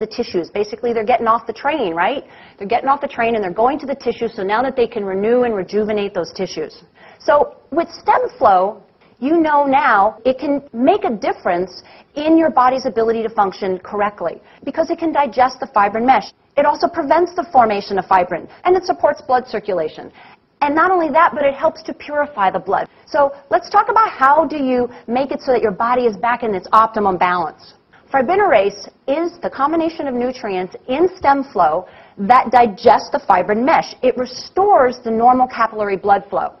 the tissues. Basically, they're getting off the train, right? They're getting off the train and they're going to the tissues so now that they can renew and rejuvenate those tissues. So with stem flow, you know now it can make a difference in your body's ability to function correctly because it can digest the fibrin mesh. It also prevents the formation of fibrin and it supports blood circulation. And not only that, but it helps to purify the blood. So let's talk about how do you make it so that your body is back in its optimum balance. Fibrinoase is the combination of nutrients in StemFlo that digest the fibrin mesh. It restores the normal capillary blood flow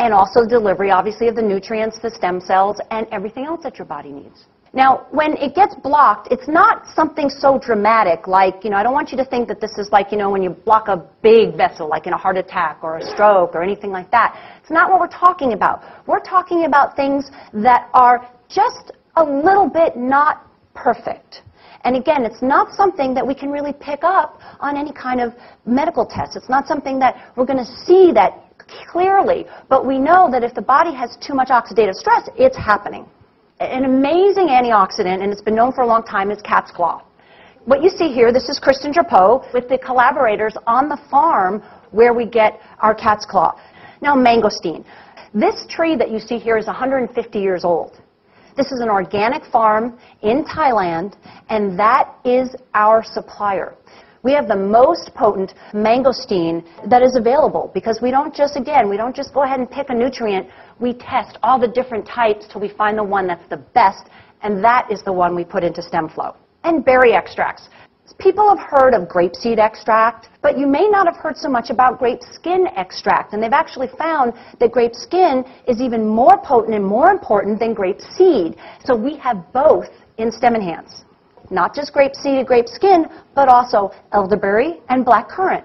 and also delivery, obviously, of the nutrients, the stem cells, and everything else that your body needs. Now, when it gets blocked, it's not something so dramatic like, you know, I don't want you to think that this is like, you know, when you block a big vessel, like in a heart attack or a stroke or anything like that. It's not what we're talking about. We're talking about things that are just a little bit not perfect. And again, it's not something that we can really pick up on any kind of medical test. It's not something that we're going to see that clearly. But we know that if the body has too much oxidative stress, it's happening. An amazing antioxidant, and it's been known for a long time, is cat's claw. What you see here, this is Christian Drapeau with the collaborators on the farm where we get our cat's claw. Now, mangosteen. This tree that you see here is 150 years old. This is an organic farm in Thailand, and that is our supplier. We have the most potent mangosteen that is available because we don't just, again, we don't just go ahead and pick a nutrient. We test all the different types till we find the one that's the best, and that is the one we put into StemFlo. And berry extracts. People have heard of grapeseed extract, but you may not have heard so much about grape skin extract. And they've actually found that grape skin is even more potent and more important than grape seed. So we have both in Stem Enhance. Not just grape seed and grape skin, but also elderberry and black currant.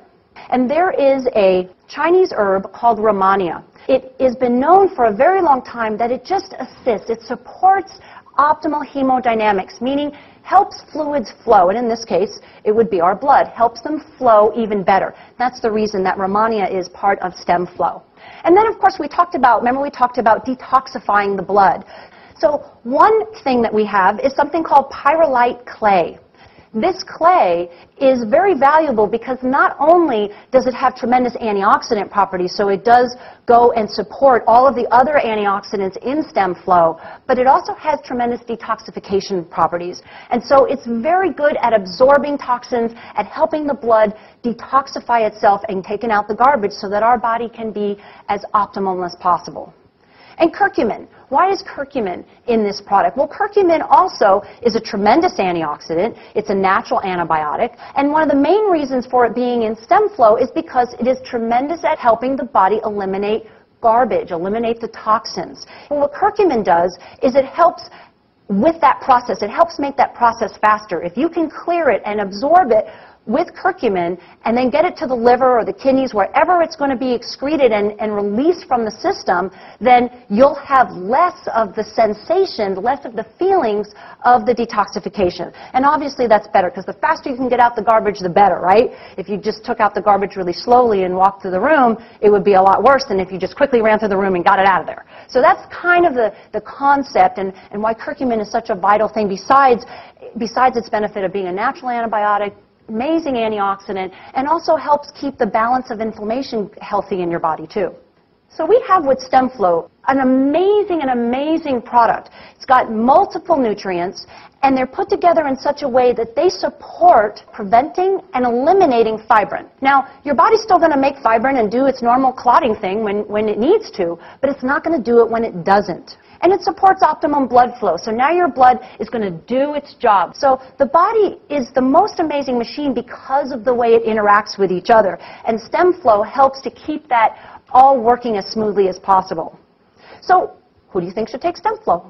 And there is a Chinese herb called Rehmannia. It has been known for a very long time that it just assists, it supports optimal hemodynamics, meaning helps fluids flow, and in this case, it would be our blood, helps them flow even better. That's the reason that Rehmannia is part of StemFlo. And then, of course, we talked about, remember we talked about detoxifying the blood. So one thing that we have is something called pyrolite clay. This clay is very valuable because not only does it have tremendous antioxidant properties, so it does go and support all of the other antioxidants in StemFlo, but it also has tremendous detoxification properties. And so it's very good at absorbing toxins, at helping the blood detoxify itself and taking out the garbage so that our body can be as optimal as possible. And curcumin. Why is curcumin in this product? Well, curcumin also is a tremendous antioxidant. It's a natural antibiotic. And one of the main reasons for it being in StemFlo is because it is tremendous at helping the body eliminate garbage, eliminate the toxins. And what curcumin does is it helps with that process. It helps make that process faster. If you can clear it and absorb it with curcumin and then get it to the liver or the kidneys, wherever it's going to be excreted and, and released from the system, then you'll have less of the sensation, less of the feelings of the detoxification. And obviously that's better because the faster you can get out the garbage, the better, right? If you just took out the garbage really slowly and walked through the room, it would be a lot worse than if you just quickly ran through the room and got it out of there. So that's kind of the, the concept and, and why curcumin is such a vital thing besides, besides its benefit of being a natural antibiotic, amazing antioxidant, and also helps keep the balance of inflammation healthy in your body too. So we have with StemFlo an amazing and amazing product. It's got multiple nutrients, and they're put together in such a way that they support preventing and eliminating fibrin. Now, your body's still going to make fibrin and do its normal clotting thing when, when it needs to, but it's not going to do it when it doesn't. And it supports optimum blood flow. So now your blood is going to do its job. So the body is the most amazing machine because of the way it interacts with each other. And StemFlo helps to keep that all working as smoothly as possible. So who do you think should take StemFlo?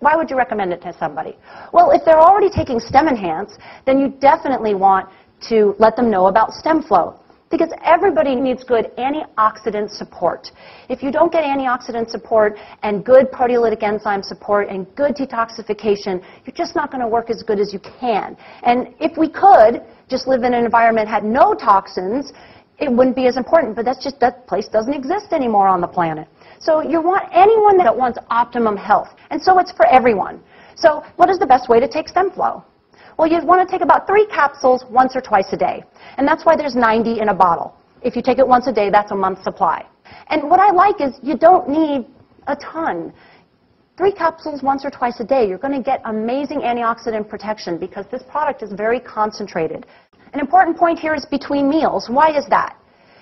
Why would you recommend it to somebody? Well, if they're already taking Stem Enhance, then you definitely want to let them know about StemFlo. Because everybody needs good antioxidant support. If you don't get antioxidant support and good proteolytic enzyme support and good detoxification, you're just not going to work as good as you can. And if we could just live in an environment that had no toxins, it wouldn't be as important. But that's just, that place doesn't exist anymore on the planet. So you want anyone that wants optimum health. And so it's for everyone. So what is the best way to take StemFlo? Well, you'd want to take about three capsules once or twice a day. And that's why there's 90 in a bottle. If you take it once a day, that's a month's supply. And what I like is you don't need a ton. Three capsules once or twice a day, you're going to get amazing antioxidant protection because this product is very concentrated. An important point here is between meals. Why is that?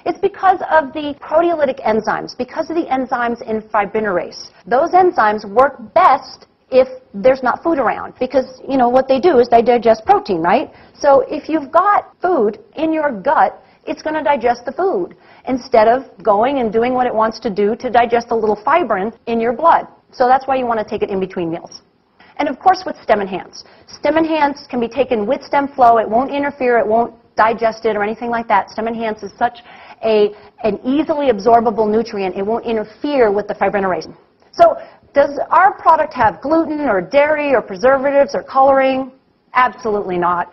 It's because of the proteolytic enzymes, because of the enzymes in fibrinoase. Those enzymes work best if there's not food around because you know what they do is they digest protein, right? So if you've got food in your gut, it's going to digest the food instead of going and doing what it wants to do to digest a little fibrin in your blood. So that's why you want to take it in between meals. And of course with Stem Enhance. Stem Enhance can be taken with StemFlo. It won't interfere. It won't digest it or anything like that. Stem Enhance is such a, an easily absorbable nutrient. It won't interfere with the fibrin fibrinoase. So does our product have gluten or dairy or preservatives or coloring? Absolutely not.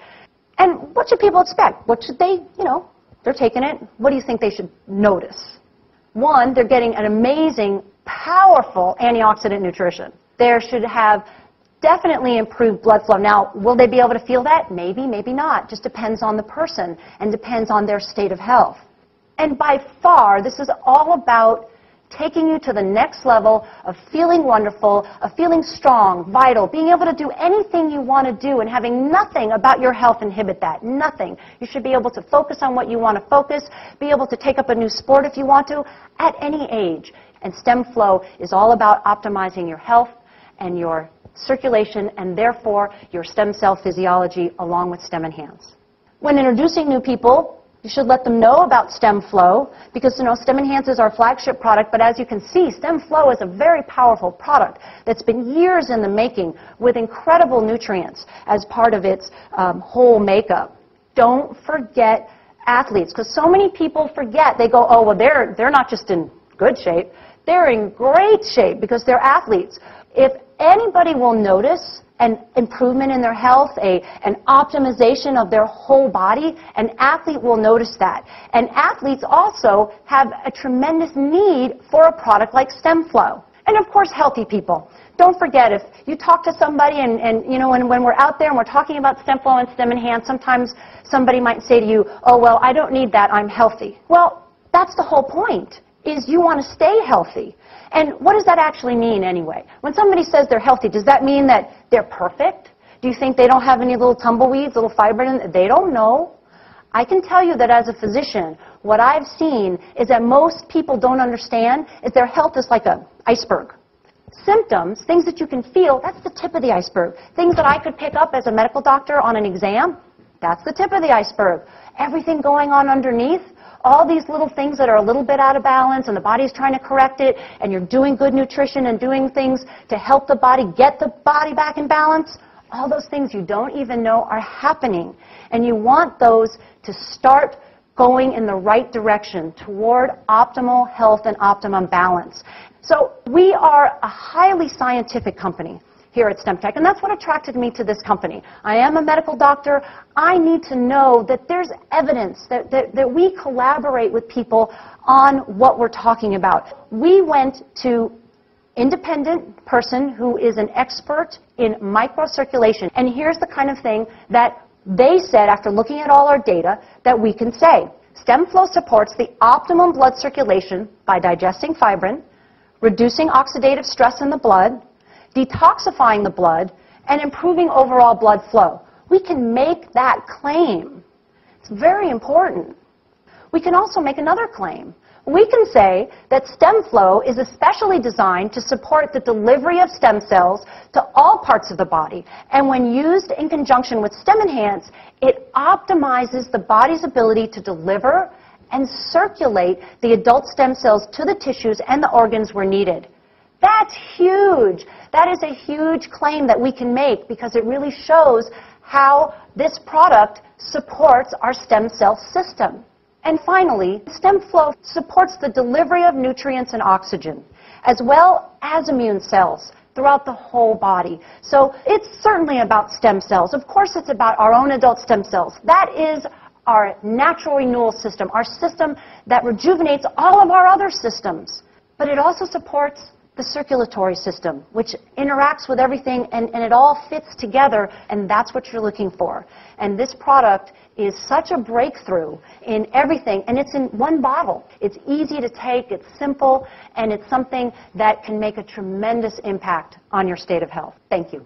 And what should people expect? What should they, you know, they're taking it. What do you think they should notice? One, they're getting an amazing, powerful antioxidant nutrition. They should have definitely improved blood flow. Now, will they be able to feel that? Maybe, maybe not. Just depends on the person and depends on their state of health. And by far, this is all about taking you to the next level of feeling wonderful, of feeling strong, vital, being able to do anything you want to do and having nothing about your health inhibit that. Nothing. You should be able to focus on what you want to focus, be able to take up a new sport if you want to, at any age. And StemFlo is all about optimizing your health and your circulation and therefore your stem cell physiology along with stem enhance. When introducing new people, you should let them know about StemFlo because you know stem enhance is our flagship product but as you can see StemFlo is a very powerful product that's been years in the making with incredible nutrients as part of its um, whole makeup. Don't forget athletes because so many people forget. They go oh well they're they're not just in good shape. They're in great shape because they're athletes. If anybody will notice an improvement in their health, a, an optimization of their whole body, an athlete will notice that. And athletes also have a tremendous need for a product like StemFlo. And of course, healthy people. Don't forget, if you talk to somebody and, and you know, when, when we're out there and we're talking about StemFlo and Stem Enhance, sometimes somebody might say to you, oh, well, I don't need that, I'm healthy. Well, that's the whole point, is you want to stay healthy. And what does that actually mean anyway? When somebody says they're healthy, does that mean that they're perfect? Do you think they don't have any little tumbleweeds, little fibrin? They don't know. I can tell you that as a physician, what I've seen is that most people don't understand is their health is like an iceberg. Symptoms, things that you can feel, that's the tip of the iceberg. Things that I could pick up as a medical doctor on an exam, that's the tip of the iceberg. Everything going on underneath, all these little things that are a little bit out of balance and the body's trying to correct it and you're doing good nutrition and doing things to help the body get the body back in balance, all those things you don't even know are happening. And you want those to start going in the right direction toward optimal health and optimum balance. So we are a highly scientific company here at StemTech, and that's what attracted me to this company. I am a medical doctor. I need to know that there's evidence, that, that, that we collaborate with people on what we're talking about. We went to independent person who is an expert in microcirculation. And here's the kind of thing that they said after looking at all our data that we can say. StemFlo supports the optimum blood circulation by digesting fibrin, reducing oxidative stress in the blood, detoxifying the blood, and improving overall blood flow. We can make that claim. It's very important. We can also make another claim. We can say that StemFlo is especially designed to support the delivery of stem cells to all parts of the body. And when used in conjunction with Stem Enhance, it optimizes the body's ability to deliver and circulate the adult stem cells to the tissues and the organs where needed. That's huge. That is a huge claim that we can make because it really shows how this product supports our stem cell system. And finally, StemFlo supports the delivery of nutrients and oxygen, as well as immune cells throughout the whole body. So it's certainly about stem cells. Of course, it's about our own adult stem cells. That is our natural renewal system, our system that rejuvenates all of our other systems. But it also supports the circulatory system, which interacts with everything and, and it all fits together, and that's what you're looking for. And this product is such a breakthrough in everything, and it's in one bottle. It's easy to take, it's simple, and it's something that can make a tremendous impact on your state of health. Thank you.